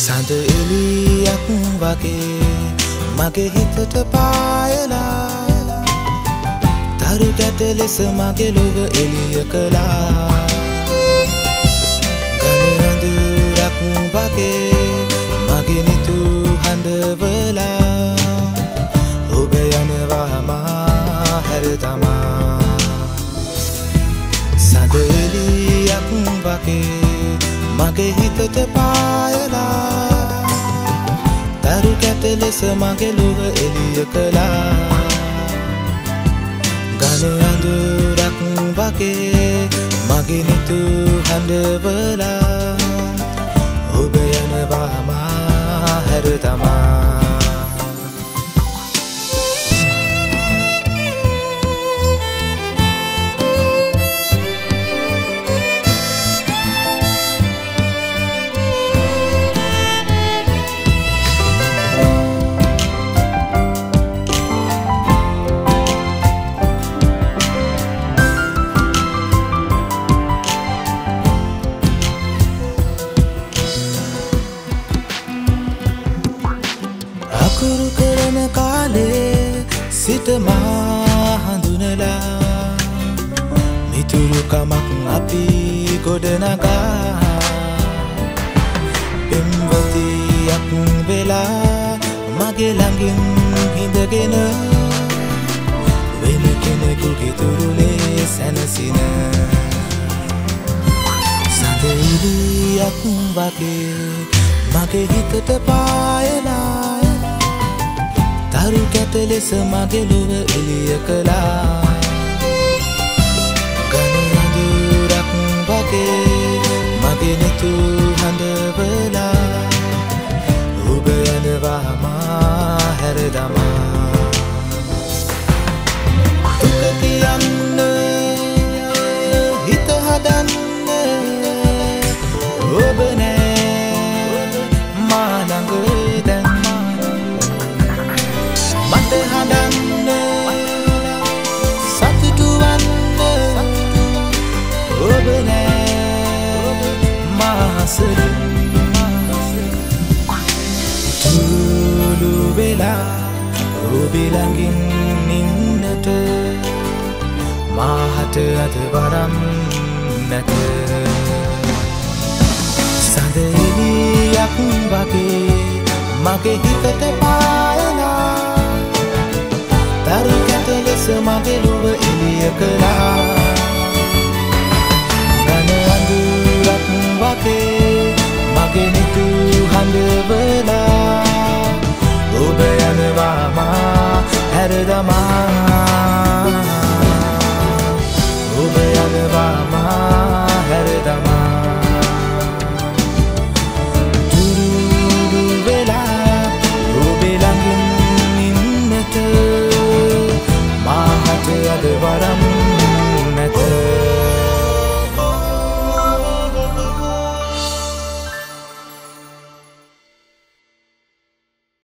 සඳ එලියක් වගේ මගේ හිතට පායලා. තරු කැට ලෙස මගේ ලොව එලිය කලා ගනඳුරක් වගේ මගේ නිතු හඬවලා. ඔබ යනවාමා හැර තමා. සඳ එලියක් වගේ මගේ හිතට පායලා. තරු කැට ලෙස මගේ ලොව එලිය කලා ගන අඳුරක් වගේ මගේ නිතු හඬවලා. ඔබ යනවාමා හැර තමා. අකුරු කරන කාලේ සිටමා හඳුනලා මිතුරුකමක් අපි ගොඩනගා පෙම්වතියක් වෙලා මගේ ළඟින් හිඳගෙන වෙන කෙනෙකුගේ තුරුලේ සැනසින සඳඉලියක් වගේ මගේ හිතට පායලා තරු කැට ලෙස මගේ ලොව එලිය කලා ගනඳුරක් වගේ මගේ නැතු හඬවලා. ඔබ යනවාමා හැරදමා ඔබිළඟින් ඉන්නට මාහට අද වරම් නැත. සඳඑලියක් වගේ මගේ හිතට පායලා තරු කැට ලෙස මගේ ලොව එලිය කලා fare da mano